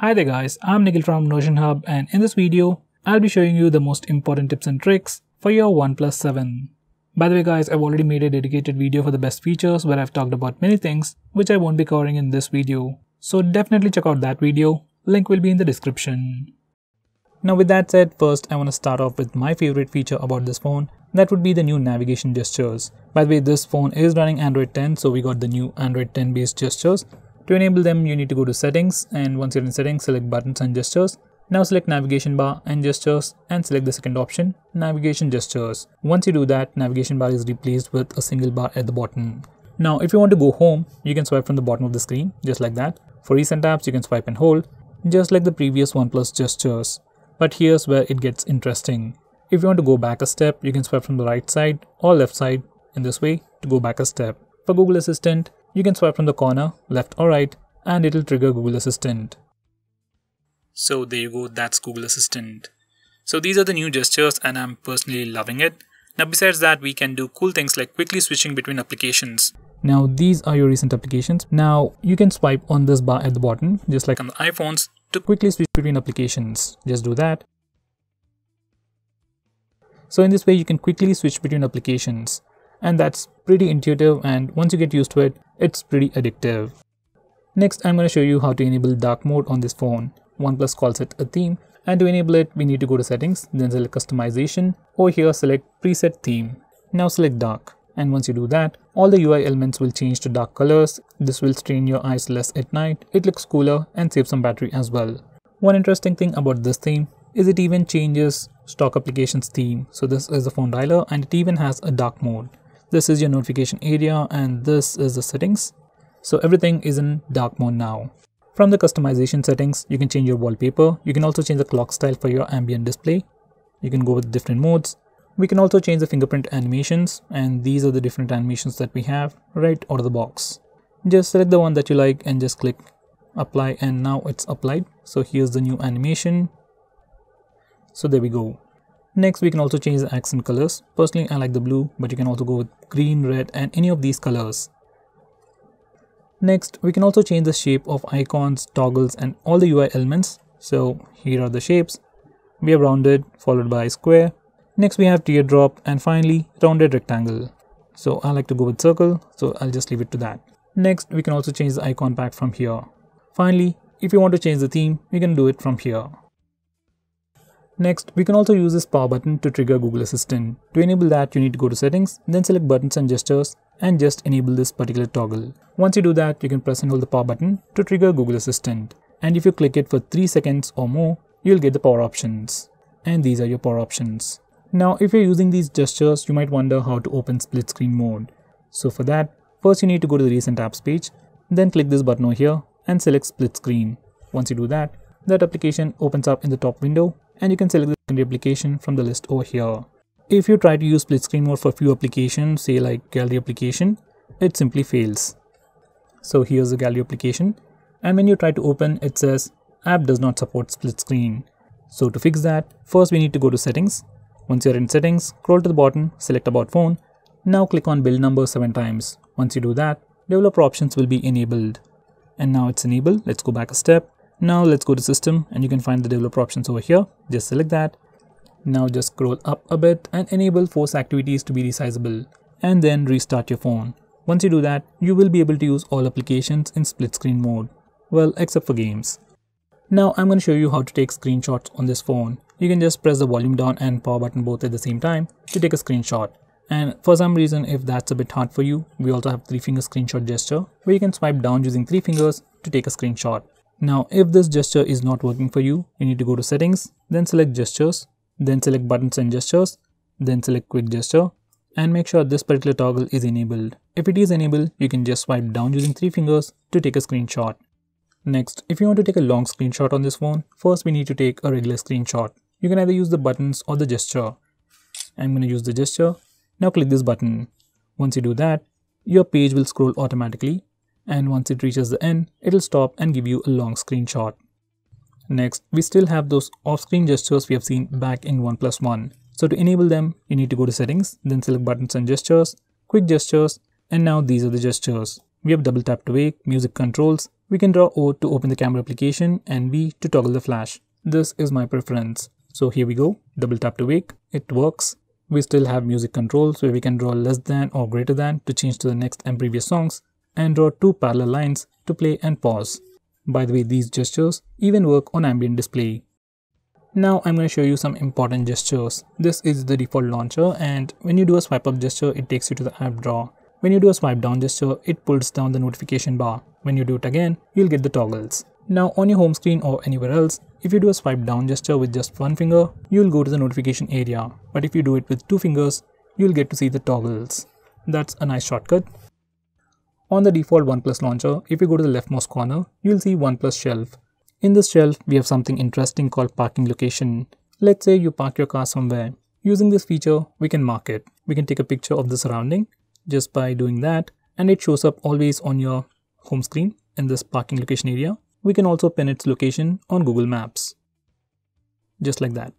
Hi there guys, I'm Nikhil from Notion Hub and in this video, I'll be showing you the most important tips and tricks for your OnePlus 7. By the way guys, I've already made a dedicated video for the best features where I've talked about many things which I won't be covering in this video. So definitely check out that video, link will be in the description. Now with that said, first I want to start off with my favorite feature about this phone, that would be the new navigation gestures. By the way, this phone is running Android 10, so we got the new Android 10 based gestures to enable them, you need to go to settings and once you're in settings, select buttons and gestures. Now select navigation bar and gestures and select the second option, navigation gestures. Once you do that, navigation bar is replaced with a single bar at the bottom. Now if you want to go home, you can swipe from the bottom of the screen, just like that. For recent apps, you can swipe and hold, just like the previous OnePlus gestures. But here's where it gets interesting. If you want to go back a step, you can swipe from the right side or left side in this way to go back a step. For Google Assistant, you can swipe from the corner, left or right, and it'll trigger Google Assistant. So there you go, that's Google Assistant. So these are the new gestures and I'm personally loving it. Now besides that, we can do cool things like quickly switching between applications. Now these are your recent applications. Now you can swipe on this bar at the bottom, just like on the iPhones, to quickly switch between applications. Just do that. So in this way, you can quickly switch between applications and that's pretty intuitive and once you get used to it, it's pretty addictive. Next, I'm going to show you how to enable dark mode on this phone. OnePlus calls it a theme and to enable it, we need to go to settings, then select customization. Over here, select preset theme. Now select dark. And once you do that, all the UI elements will change to dark colors. This will strain your eyes less at night. It looks cooler and saves some battery as well. One interesting thing about this theme is it even changes stock applications theme. So this is the phone dialer and it even has a dark mode. This is your notification area and this is the settings. So everything is in dark mode now. From the customization settings, you can change your wallpaper. You can also change the clock style for your ambient display. You can go with different modes. We can also change the fingerprint animations and these are the different animations that we have right out of the box. Just select the one that you like and just click apply and now it's applied. So here's the new animation. So there we go. Next, we can also change the accent colors. Personally, I like the blue, but you can also go with green, red, and any of these colors. Next, we can also change the shape of icons, toggles, and all the UI elements. So here are the shapes. We have rounded, followed by square. Next, we have teardrop, and finally, rounded rectangle. So I like to go with circle, so I'll just leave it to that. Next, we can also change the icon pack from here. Finally, if you want to change the theme, you can do it from here. Next, we can also use this power button to trigger Google Assistant. To enable that, you need to go to settings, then select buttons and gestures, and just enable this particular toggle. Once you do that, you can press and hold the power button to trigger Google Assistant. And if you click it for 3 seconds or more, you'll get the power options. And these are your power options. Now, if you're using these gestures, you might wonder how to open split screen mode. So for that, first you need to go to the recent apps page, then click this button over here and select split screen. Once you do that, that application opens up in the top window and you can select the application from the list over here. If you try to use split screen mode for a few applications, say like gallery application, it simply fails. So here's the gallery application and when you try to open it says app does not support split screen. So to fix that, first we need to go to settings. Once you're in settings, scroll to the bottom, select about phone. Now click on build number 7 times. Once you do that, developer options will be enabled. And now it's enabled, let's go back a step now let's go to system and you can find the developer options over here. Just select that. Now just scroll up a bit and enable force activities to be resizable and then restart your phone. Once you do that, you will be able to use all applications in split screen mode. Well, except for games. Now I'm going to show you how to take screenshots on this phone. You can just press the volume down and power button both at the same time to take a screenshot. And for some reason, if that's a bit hard for you, we also have three finger screenshot gesture where you can swipe down using three fingers to take a screenshot. Now, if this gesture is not working for you, you need to go to settings, then select gestures, then select buttons and gestures, then select quick gesture, and make sure this particular toggle is enabled. If it is enabled, you can just swipe down using three fingers to take a screenshot. Next, if you want to take a long screenshot on this phone, first we need to take a regular screenshot. You can either use the buttons or the gesture. I'm going to use the gesture. Now click this button. Once you do that, your page will scroll automatically and once it reaches the end, it'll stop and give you a long screenshot. Next, we still have those off-screen gestures we have seen back in OnePlus One. So to enable them, you need to go to settings, then select buttons and gestures, quick gestures, and now these are the gestures. We have double tap to wake, music controls, We can draw O to open the camera application and V to toggle the flash. This is my preference. So here we go, double tap to wake, it works. We still have music controls where we can draw less than or greater than to change to the next and previous songs and draw two parallel lines to play and pause. By the way, these gestures even work on ambient display. Now I'm going to show you some important gestures. This is the default launcher and when you do a swipe up gesture, it takes you to the app drawer. When you do a swipe down gesture, it pulls down the notification bar. When you do it again, you'll get the toggles. Now on your home screen or anywhere else, if you do a swipe down gesture with just one finger, you'll go to the notification area. But if you do it with two fingers, you'll get to see the toggles. That's a nice shortcut. On the default OnePlus launcher, if you go to the leftmost corner, you'll see OnePlus shelf. In this shelf, we have something interesting called parking location. Let's say you park your car somewhere. Using this feature, we can mark it. We can take a picture of the surrounding just by doing that and it shows up always on your home screen in this parking location area. We can also pin its location on Google Maps. Just like that.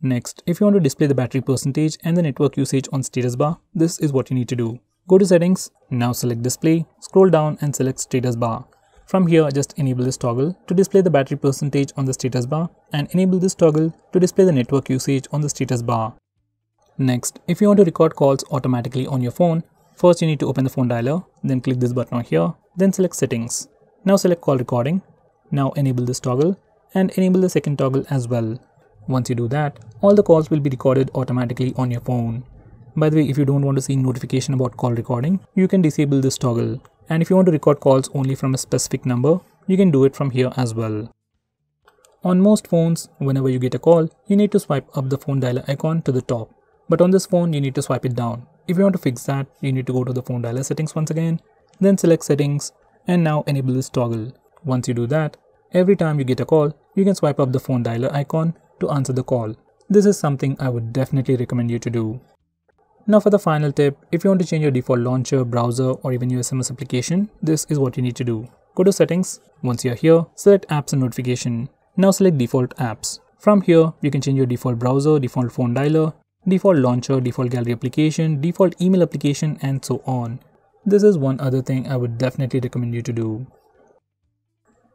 Next, if you want to display the battery percentage and the network usage on status bar, this is what you need to do. Go to settings, now select display, scroll down and select status bar. From here, just enable this toggle to display the battery percentage on the status bar and enable this toggle to display the network usage on the status bar. Next, if you want to record calls automatically on your phone, first you need to open the phone dialer, then click this button here, then select settings. Now select call recording. Now enable this toggle and enable the second toggle as well. Once you do that, all the calls will be recorded automatically on your phone. By the way, if you don't want to see notification about call recording, you can disable this toggle. And if you want to record calls only from a specific number, you can do it from here as well. On most phones, whenever you get a call, you need to swipe up the phone dialer icon to the top. But on this phone, you need to swipe it down. If you want to fix that, you need to go to the phone dialer settings once again, then select settings, and now enable this toggle. Once you do that, every time you get a call, you can swipe up the phone dialer icon to answer the call. This is something I would definitely recommend you to do. Now for the final tip, if you want to change your default launcher, browser or even your SMS application, this is what you need to do. Go to settings, once you're here, select apps and notification. Now select default apps. From here, you can change your default browser, default phone dialer, default launcher, default gallery application, default email application and so on. This is one other thing I would definitely recommend you to do.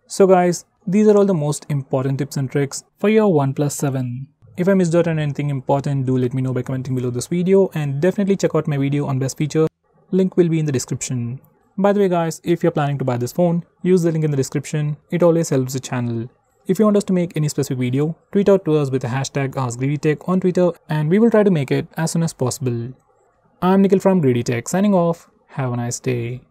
So guys, these are all the most important tips and tricks for your OnePlus 7. If I missed out on anything important, do let me know by commenting below this video and definitely check out my video on best feature. Link will be in the description. By the way guys, if you're planning to buy this phone, use the link in the description. It always helps the channel. If you want us to make any specific video, tweet out to us with the hashtag AskGreedyTech on Twitter and we will try to make it as soon as possible. I'm Nikhil from Greedy Tech signing off. Have a nice day.